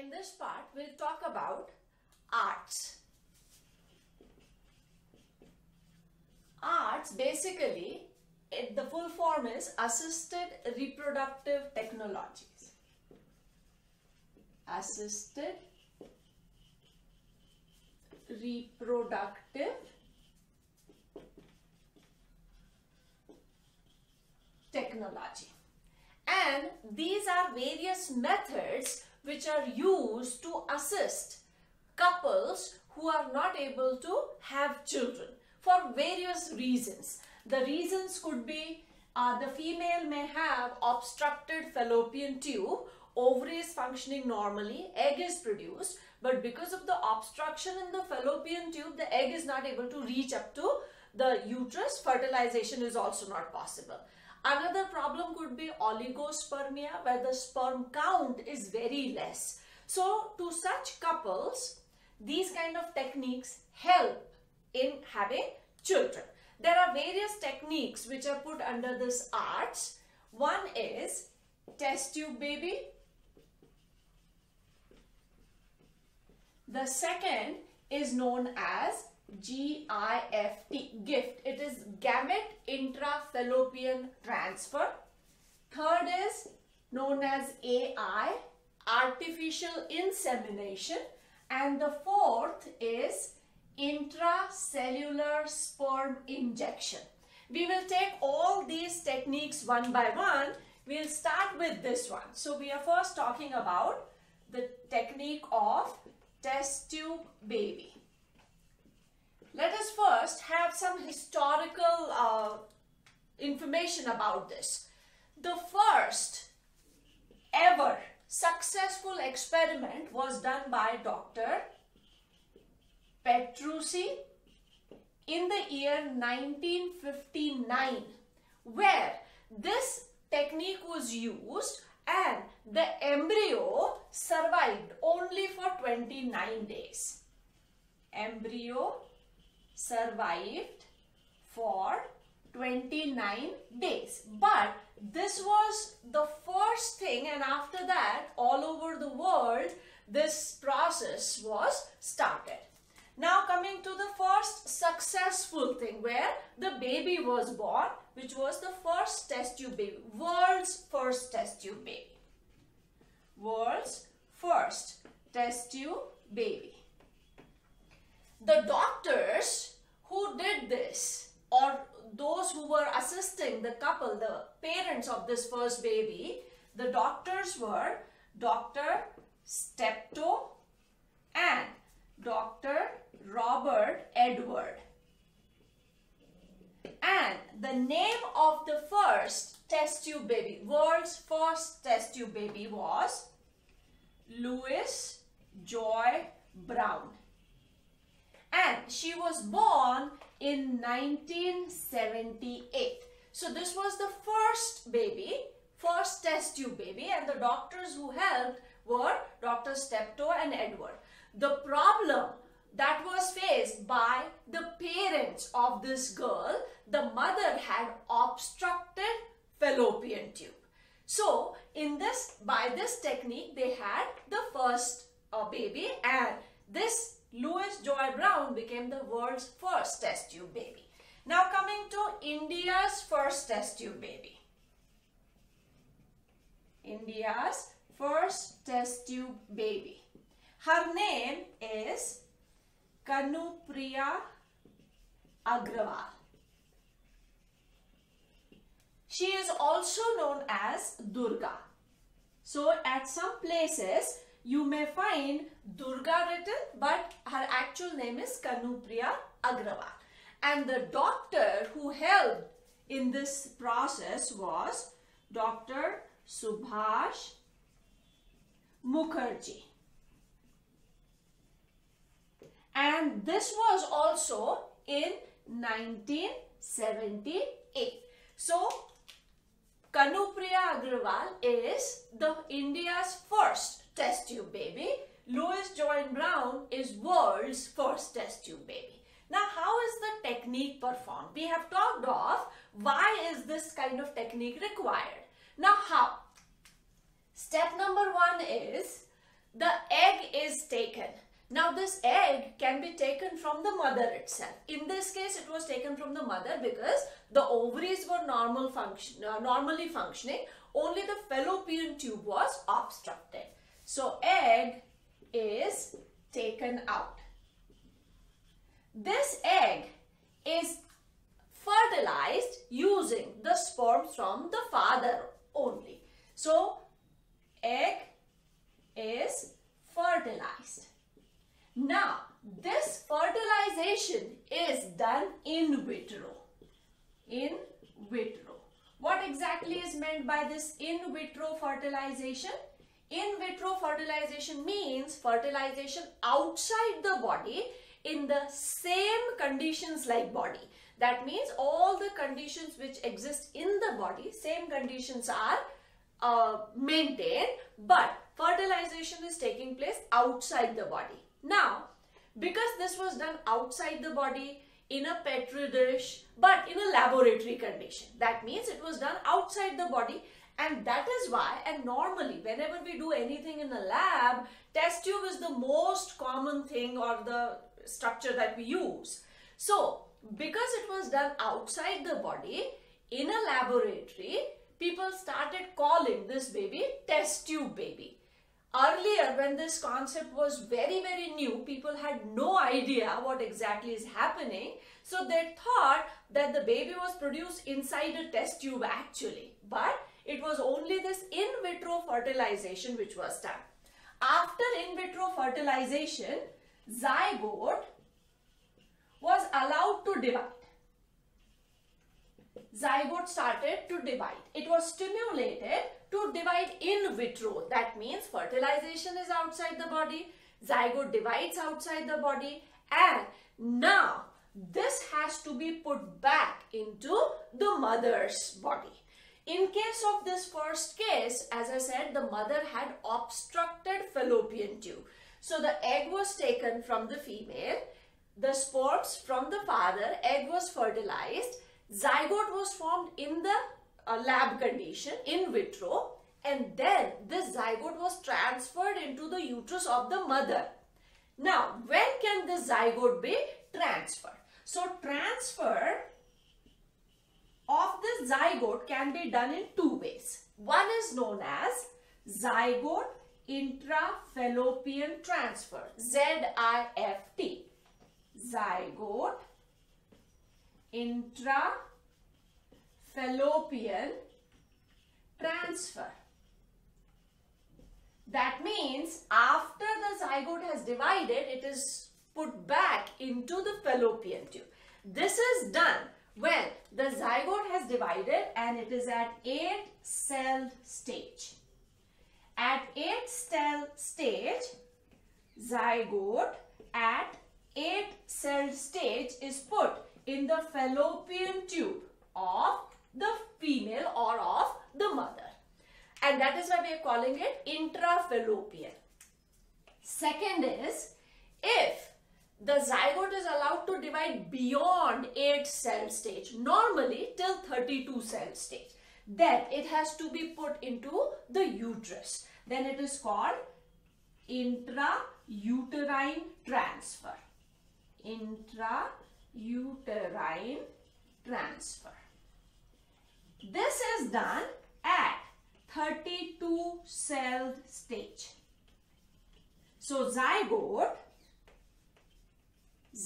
In this part, we'll talk about arts. Arts basically, it, the full form is assisted reproductive technologies. Assisted reproductive technology. And these are various methods which are used to assist couples who are not able to have children for various reasons. The reasons could be uh, the female may have obstructed fallopian tube, ovary is functioning normally, egg is produced, but because of the obstruction in the fallopian tube, the egg is not able to reach up to the uterus. Fertilization is also not possible. Another problem could be oligospermia where the sperm count is very less. So to such couples, these kind of techniques help in having children. There are various techniques which are put under this arts. One is test tube baby. The second is known as GIFT, gift. It is gamete intrafallopian transfer. Third is known as AI, artificial insemination. And the fourth is intracellular sperm injection. We will take all these techniques one by one. We'll start with this one. So we are first talking about the technique of test tube baby. Let us first have some historical uh, information about this. The first ever successful experiment was done by Dr. Petrucci in the year 1959 where this technique was used and the embryo survived only for 29 days. Embryo survived for 29 days. But this was the first thing and after that all over the world this process was started. Now coming to the first successful thing where the baby was born which was the first test tube baby. World's first test tube baby. World's first test tube baby. The doctors who did this or those who were assisting the couple, the parents of this first baby, the doctors were Dr. Steptoe and Dr. Robert Edward. And the name of the first test tube baby, world's first test tube baby was Louis Joy Brown. And she was born in 1978. So this was the first baby, first test tube baby and the doctors who helped were Dr. Steptoe and Edward. The problem that was faced by the parents of this girl, the mother had obstructed fallopian tube. So in this, by this technique, they had the first uh, baby and this Louis Joy Brown became the world's first test tube baby. Now coming to India's first test tube baby. India's first test tube baby. Her name is Kanupriya Agrawal. She is also known as Durga. So at some places you may find Durga written but her actual name is Kanupriya Agrawal. And the doctor who helped in this process was Dr. Subhash Mukherjee. And this was also in 1978. So, Kanupriya Agrawal is the India's first test tube baby. Louis Joy Brown is world's first test tube baby. Now, how is the technique performed? We have talked of why is this kind of technique required. Now, how? Step number one is the egg is taken. Now this egg can be taken from the mother itself. In this case, it was taken from the mother because the ovaries were normal function, uh, normally functioning. Only the fallopian tube was obstructed. So egg is taken out. This egg is fertilized using the sperm from the father only. So egg is fertilized. Now, this fertilization is done in vitro. In vitro. What exactly is meant by this in vitro fertilization? In vitro fertilization means fertilization outside the body in the same conditions like body. That means all the conditions which exist in the body, same conditions are uh, maintained, but fertilization is taking place outside the body. Now, because this was done outside the body in a petri dish, but in a laboratory condition, that means it was done outside the body and that is why, and normally whenever we do anything in a lab, test tube is the most common thing or the structure that we use. So, because it was done outside the body in a laboratory, people started calling this baby test tube baby. Earlier, when this concept was very, very new, people had no idea what exactly is happening. So they thought that the baby was produced inside a test tube actually. But it was only this in vitro fertilization which was done. After in vitro fertilization, zygote was allowed to divide. Zygote started to divide. It was stimulated to divide in vitro. That means fertilization is outside the body, zygote divides outside the body and now this has to be put back into the mother's body. In case of this first case, as I said, the mother had obstructed fallopian tube. So the egg was taken from the female, the sperms from the father, egg was fertilized, zygote was formed in the uh, lab condition in vitro and then this zygote was transferred into the uterus of the mother. Now, when can the zygote be transferred? So, transfer of this zygote can be done in two ways. One is known as zygote intrafallopian transfer, Z-I-F-T. Zygote intrafallopian transfer. That means after the zygote has divided, it is put back into the fallopian tube. This is done when the zygote has divided and it is at 8 cell stage. At 8 cell stage, zygote at 8 cell stage is put in the fallopian tube of the female or of the mother. And that is why we are calling it intrafallopian. Second is, if the zygote is allowed to divide beyond 8 cell stage, normally till 32 cell stage, then it has to be put into the uterus. Then it is called intrauterine transfer. Intrauterine transfer. This is done at 32 cell stage. So zygote,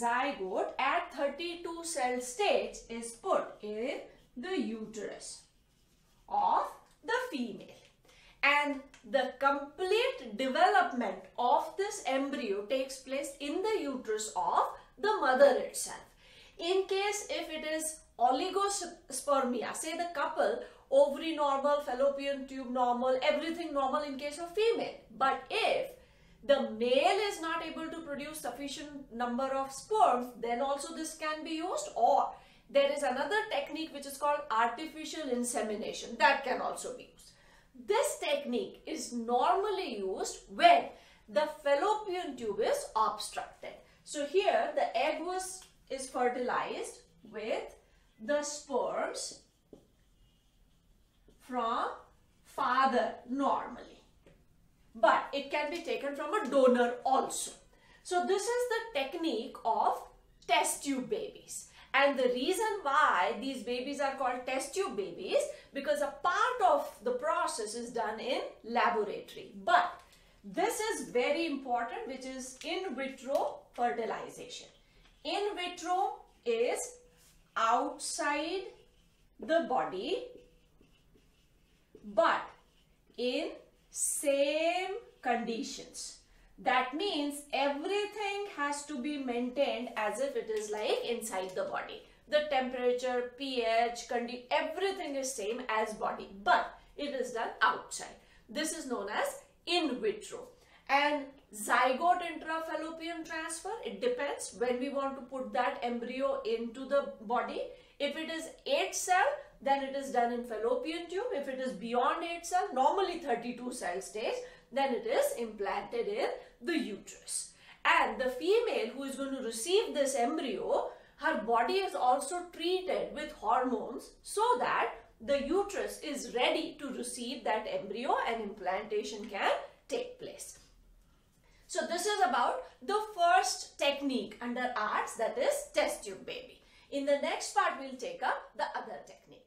zygote at 32 cell stage is put in the uterus of the female. And the complete development of this embryo takes place in the uterus of the mother itself. In case if it is oligospermia, say the couple ovary normal, fallopian tube normal, everything normal in case of female. But if the male is not able to produce sufficient number of sperms, then also this can be used or there is another technique which is called artificial insemination that can also be used. This technique is normally used when the fallopian tube is obstructed. So here the egg was is fertilized with the sperms from father normally. But it can be taken from a donor also. So this is the technique of test tube babies. And the reason why these babies are called test tube babies because a part of the process is done in laboratory. But this is very important which is in vitro fertilization. In vitro is outside the body but in same conditions. That means everything has to be maintained as if it is like inside the body. The temperature, pH, everything is same as body but it is done outside. This is known as in vitro. And zygote intrafallopian transfer, it depends when we want to put that embryo into the body. If it is 8 cell, then it is done in fallopian tube. If it is beyond 8 cell, normally 32 cell stage, then it is implanted in the uterus. And the female who is going to receive this embryo, her body is also treated with hormones so that the uterus is ready to receive that embryo and implantation can take place. So this is about the first technique under arts that is test tube baby. In the next part we'll take up the other techniques.